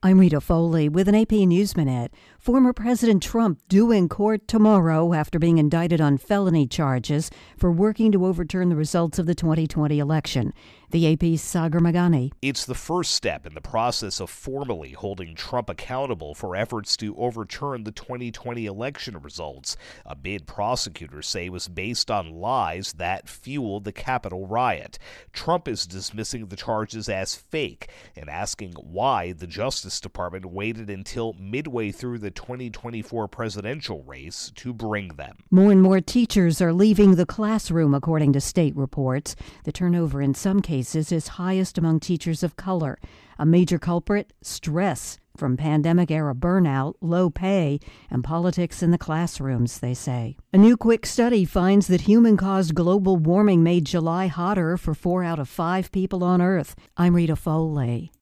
I'm Rita Foley with an AP News Minute. Former President Trump due in court tomorrow after being indicted on felony charges for working to overturn the results of the 2020 election. The AP's Sagar Meghani. It's the first step in the process of formally holding Trump accountable for efforts to overturn the 2020 election results, a bid prosecutors say was based on lies that fueled the Capitol riot. Trump is dismissing the charges as fake and asking why the Justice Department waited until midway through the 2024 presidential race to bring them. More and more teachers are leaving the classroom, according to state reports. The turnover in some cases is highest among teachers of color. A major culprit stress from pandemic era burnout, low pay, and politics in the classrooms, they say. A new quick study finds that human caused global warming made July hotter for four out of five people on Earth. I'm Rita Foley.